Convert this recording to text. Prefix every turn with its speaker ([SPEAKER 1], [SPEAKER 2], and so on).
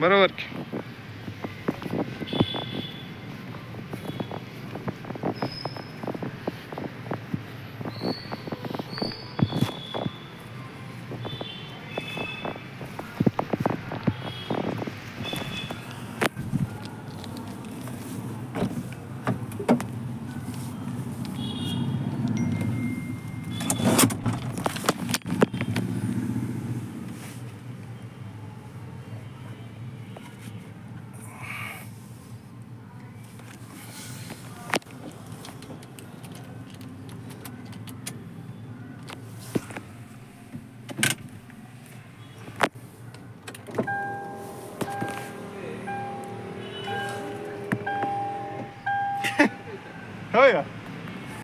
[SPEAKER 1] बरोबर Hell yeah.